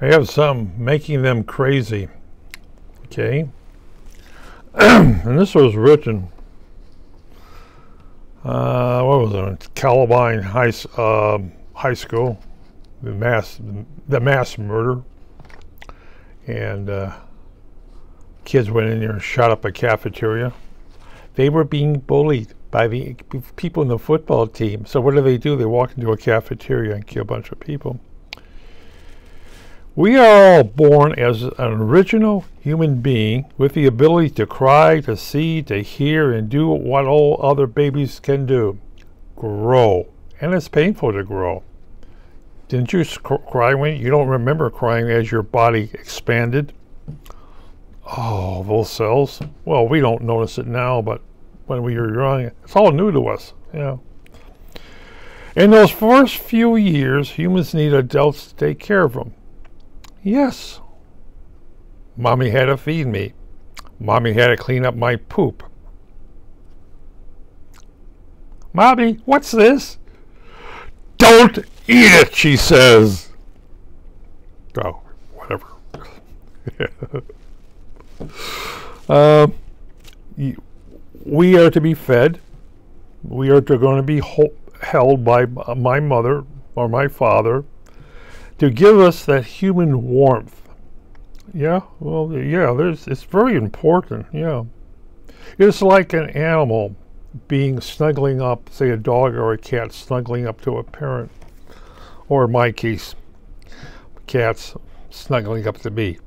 I have some making them crazy. Okay. and this was written, uh, what was it? Columbine High, uh, High School, the mass, the mass murder. And uh, kids went in there and shot up a cafeteria. They were being bullied by the people in the football team. So what do they do? They walk into a cafeteria and kill a bunch of people. We are all born as an original human being with the ability to cry, to see, to hear, and do what all other babies can do grow. And it's painful to grow. Didn't you cry when you don't remember crying as your body expanded? Oh, those cells. Well, we don't notice it now, but when we were young, it's all new to us. Yeah. In those first few years, humans need adults to take care of them. Yes. Mommy had to feed me. Mommy had to clean up my poop. Mommy, what's this? Don't eat it, she says. Oh, whatever. uh, we are to be fed. We are to, going to be held by my mother or my father to give us that human warmth. Yeah, well, yeah, there's, it's very important, yeah. It's like an animal being snuggling up, say a dog or a cat snuggling up to a parent, or in my case, cats snuggling up to me,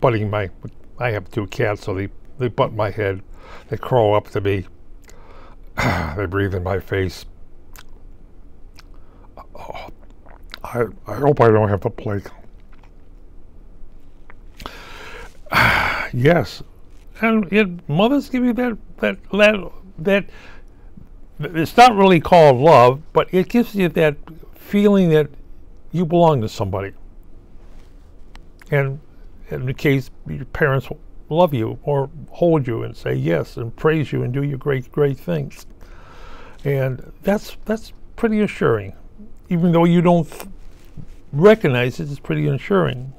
butting my, I have two cats, so they, they butt my head, they crawl up to me, they breathe in my face, Oh, I, I hope I don't have the plague. yes, and mothers give you that that that that. It's not really called love, but it gives you that feeling that you belong to somebody. And in the case your parents love you or hold you and say yes and praise you and do your great great things, and that's that's pretty assuring even though you don't recognize it, it's pretty assuring.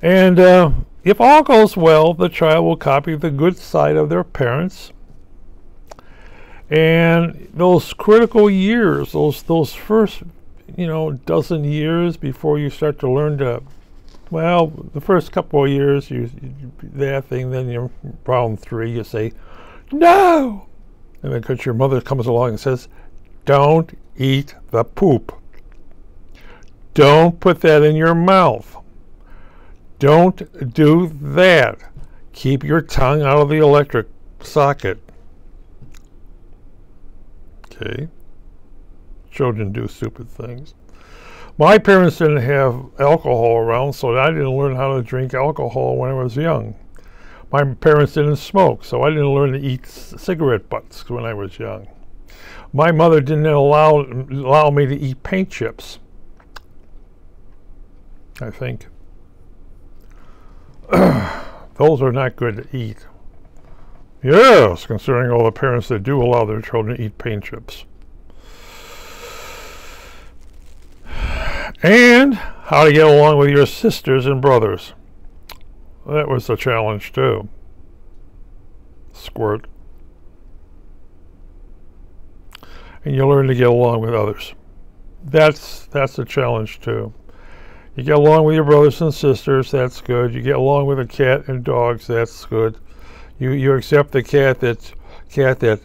And uh, if all goes well, the child will copy the good side of their parents. And those critical years, those those first, you know, dozen years before you start to learn to, well, the first couple of years, you, you that thing, then you're round three, you say, no, and then because your mother comes along and says, don't eat the poop. Don't put that in your mouth. Don't do that. Keep your tongue out of the electric socket. Okay. Children do stupid things. My parents didn't have alcohol around, so I didn't learn how to drink alcohol when I was young. My parents didn't smoke, so I didn't learn to eat cigarette butts when I was young. My mother didn't allow, allow me to eat paint chips. I think. Those are not good to eat. Yes, considering all the parents that do allow their children to eat paint chips. And how to get along with your sisters and brothers. That was a challenge too. Squirt. And you learn to get along with others. That's that's a challenge too. You get along with your brothers and sisters, that's good. You get along with a cat and dogs, that's good. You you accept the cat that cat that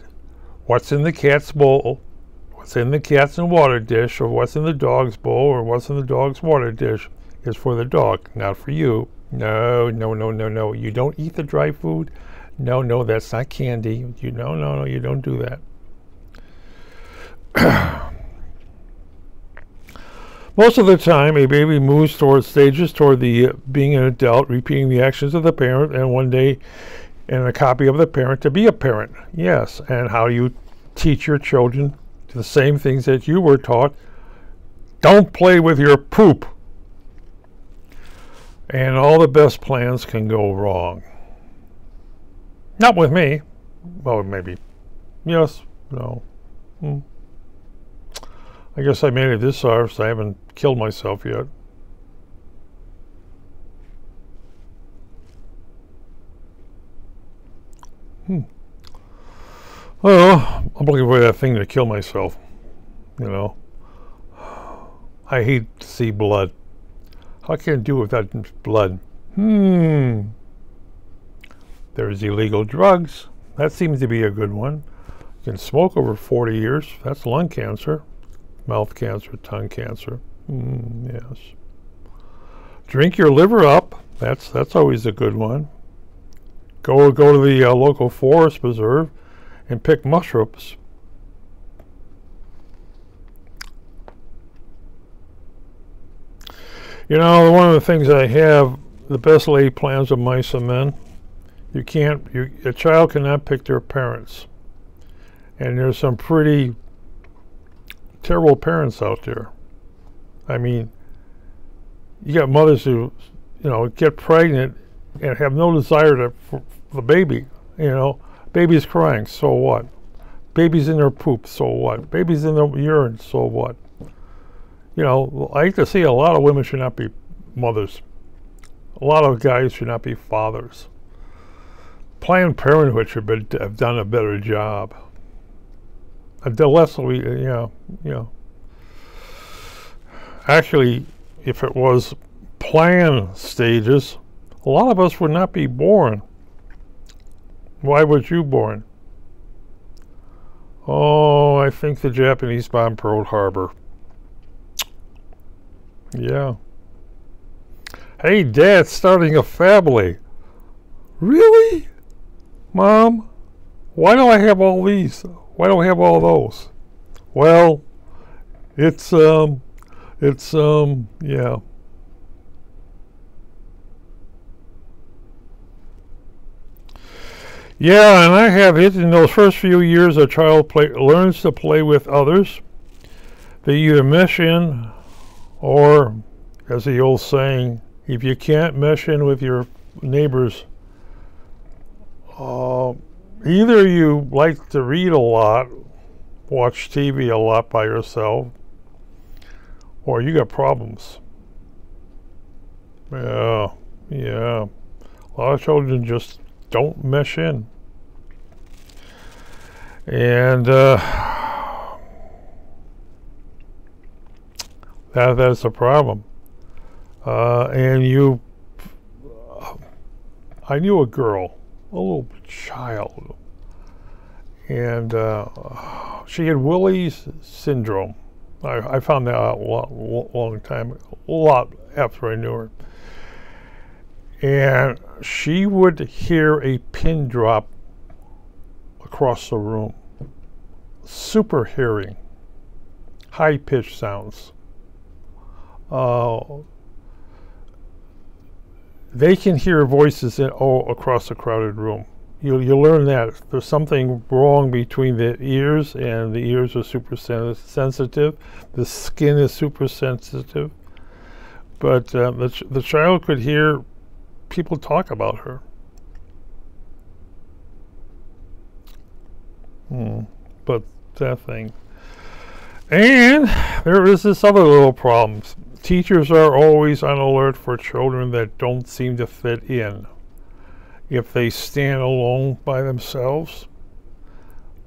what's in the cat's bowl, what's in the cat's and water dish, or what's in the dog's bowl, or what's in the dog's water dish is for the dog, not for you. No, no, no, no, no. You don't eat the dry food. No, no, that's not candy. You no, no, no. You don't do that. Most of the time, a baby moves towards stages toward the uh, being an adult, repeating the actions of the parent, and one day, and a copy of the parent to be a parent. Yes, and how you teach your children the same things that you were taught. Don't play with your poop. And all the best plans can go wrong. Not with me. Well, maybe. Yes. No. Hmm. I guess I made it this far, so I haven't killed myself yet. Hmm. Well, I'm looking for that thing to kill myself. You know. I hate to see blood. How can I do without blood? Hmm. There's illegal drugs. That seems to be a good one. You can smoke over 40 years. That's lung cancer, mouth cancer, tongue cancer. Mm, yes. Drink your liver up. That's that's always a good one. Go go to the uh, local forest preserve and pick mushrooms. You know, one of the things I have, the best laid plans of mice and men, you can't, you, a child cannot pick their parents. And there's some pretty terrible parents out there. I mean, you got mothers who, you know, get pregnant and have no desire to, for the baby. You know, baby's crying, so what? Baby's in their poop, so what? Baby's in their urine, so what? You know, I hate to see a lot of women should not be mothers. A lot of guys should not be fathers. Planned Parenthood should be, have done a better job. The less we, uh, you know, you know. Actually, if it was plan stages, a lot of us would not be born. Why was you born? Oh, I think the Japanese bombed Pearl Harbor. Yeah. Hey, Dad, starting a family. Really? Mom, why do I have all these? Why don't I have all those? Well, it's, um, it's, um, yeah. Yeah, and I have it in those first few years a child play, learns to play with others. They either mesh in or, as the old saying, if you can't mesh in with your neighbors, uh, either you like to read a lot, watch TV a lot by yourself, or you got problems. Yeah, yeah. A lot of children just don't mesh in. And uh, that that's a problem. Uh, and you, I knew a girl, a little child, and uh, she had Williams syndrome. I, I found that out a lot, long time, a lot after I knew her and she would hear a pin drop across the room. Super hearing, high pitched sounds. Uh, they can hear voices in, oh, across a crowded room. You you learn that there's something wrong between the ears, and the ears are super sen sensitive. The skin is super sensitive. But uh, the ch the child could hear people talk about her. Hmm. But that thing. And there is this other little problem. Teachers are always on alert for children that don't seem to fit in. If they stand alone by themselves,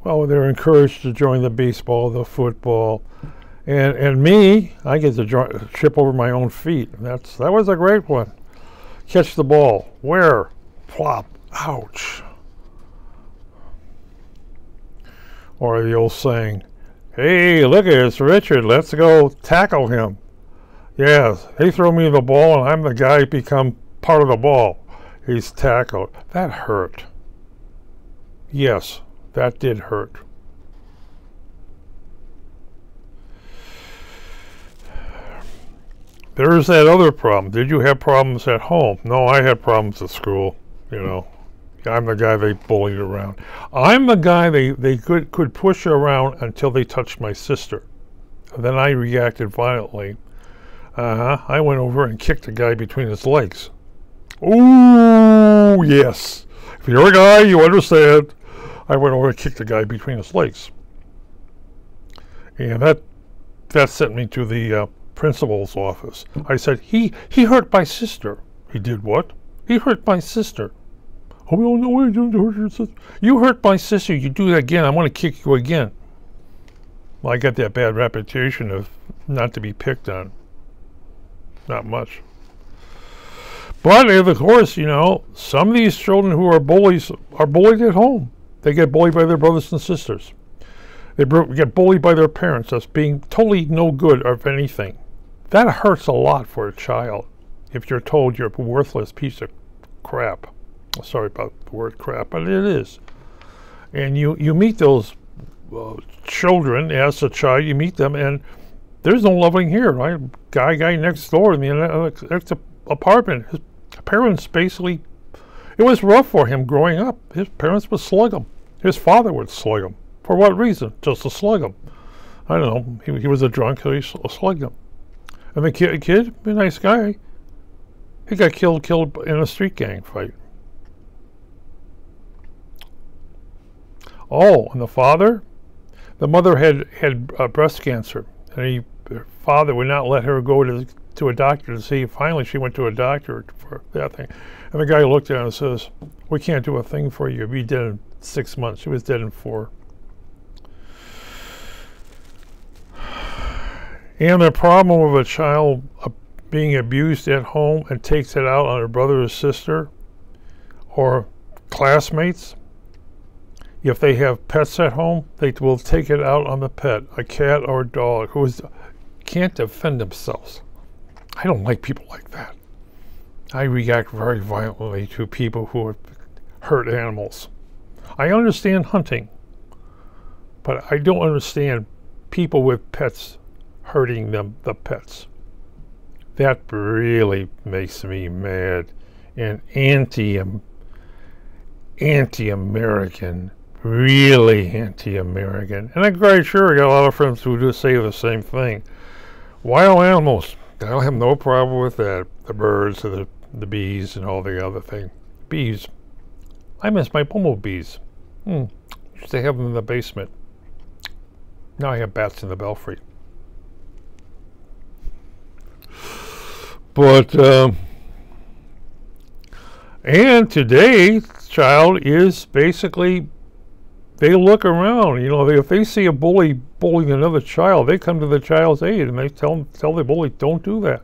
well, they're encouraged to join the baseball, the football, and and me, I get to trip over my own feet. That's that was a great one. Catch the ball. Where? Plop. Ouch. Or the old saying, hey, look at it's Richard. Let's go tackle him. Yes, he threw me the ball and I'm the guy become part of the ball. He's tackled. That hurt. Yes, that did hurt. There's that other problem. Did you have problems at home? No, I had problems at school. You know, I'm the guy they bullied around. I'm the guy they, they could, could push around until they touched my sister. then I reacted violently. Uh-huh. I went over and kicked the guy between his legs. Ooh, yes. If you're a guy, you understand. I went over and kicked the guy between his legs. And that that sent me to the uh, principal's office. I said, he, he hurt my sister. He did what? He hurt my sister. Oh, no, you hurt your sister. You hurt my sister. You do that again. I'm going to kick you again. Well, I got that bad reputation of not to be picked on. Not much. But of course, you know, some of these children who are bullies are bullied at home. They get bullied by their brothers and sisters. They get bullied by their parents as being totally no good of anything. That hurts a lot for a child if you're told you're a worthless piece of crap. Sorry about the word crap, but it is. And you, you meet those uh, children as a child, you meet them, and there's no loving here, right? Guy, guy next door in the next apartment, his parents basically, it was rough for him growing up. His parents would slug him. His father would slug him. For what reason? Just to slug him. I don't know. He, he was a drunk, so he slugged him. And the kid, kid, a nice guy, he got killed killed in a street gang fight. Oh, and the father, the mother had had uh, breast cancer, and he, her father would not let her go to to a doctor to see. Finally, she went to a doctor for that thing, and the guy looked at her and says, "We can't do a thing for you. Be dead in six months." She was dead in four. And the problem of a child uh, being abused at home and takes it out on a brother or sister or classmates, if they have pets at home, they will take it out on the pet, a cat or a dog who is, can't defend themselves. I don't like people like that. I react very violently to people who have hurt animals. I understand hunting, but I don't understand people with pets hurting them, the pets. That really makes me mad and anti anti-American, really anti-American. And I'm quite sure I got a lot of friends who do say the same thing. Wild animals, I don't have no problem with that. The birds, and the the bees, and all the other thing. Bees. I miss my bumblebees. Hmm. Used to have them in the basement. Now I have bats in the belfry. But, um, and today, child is basically, they look around, you know, if they see a bully bullying another child, they come to the child's aid and they tell, tell the bully, don't do that.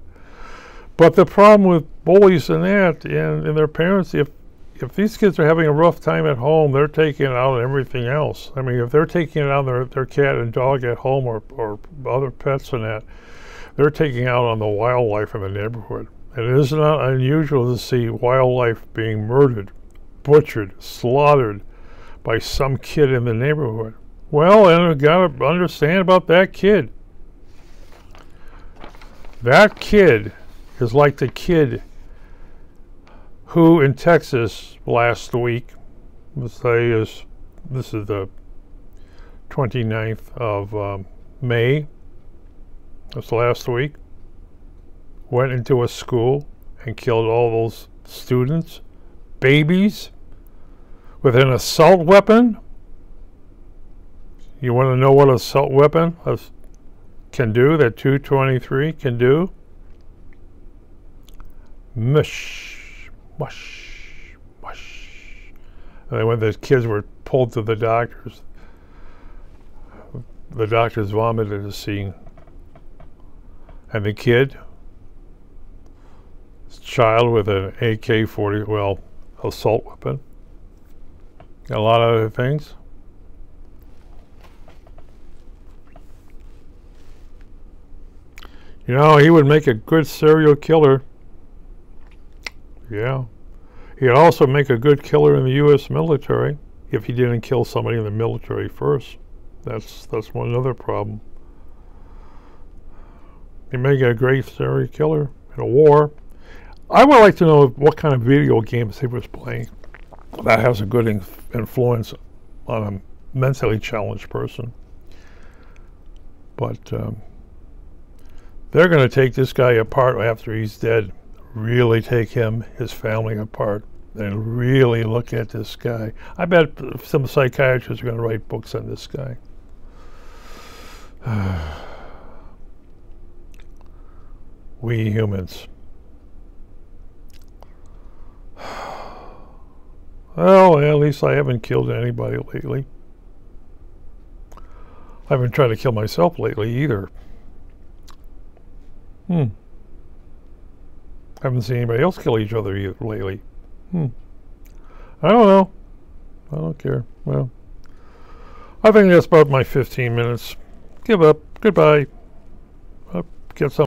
But the problem with bullies and that and, and their parents, if if these kids are having a rough time at home, they're taking it out on everything else. I mean, if they're taking it out on their, their cat and dog at home or, or other pets and that, they're taking out on the wildlife in the neighborhood. And it is not unusual to see wildlife being murdered, butchered, slaughtered by some kid in the neighborhood. Well, and we got to understand about that kid. That kid is like the kid who in Texas last week, let's say is this is the 29th of um, May, this last week, went into a school and killed all those students, babies, with an assault weapon. You want to know what assault weapon can do, that 223 can do? Mush, mush, mush. And then when the kids were pulled to the doctors, the doctors vomited a scene and the kid, child with an AK-40, well, assault weapon, a lot of other things. You know, he would make a good serial killer. Yeah. He'd also make a good killer in the U.S. military if he didn't kill somebody in the military first. That's that's one other problem. He may get a great serial killer in a war. I would like to know what kind of video games he was playing. That has a good in influence on a mentally challenged person. But um, they're going to take this guy apart after he's dead. Really take him, his family apart, and really look at this guy. I bet some psychiatrists are going to write books on this guy. We humans. Well, at least I haven't killed anybody lately. I haven't tried to kill myself lately either. Hmm. Haven't seen anybody else kill each other either lately. Hmm. I don't know. I don't care. Well, I think that's about my 15 minutes. Give up. Goodbye. I'll get some.